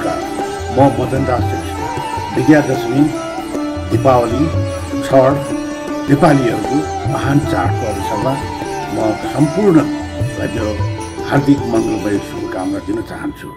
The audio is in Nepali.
नमस्कार। म मदन दास श्रेष्ठ विजयादशमी दीपावली छठ नेपालीहरूको महान चाडको अवसरमा म सम्पूर्णलाई मेरो हार्दिक मङ्गलमय शुभकामना दिन चाहन्छु।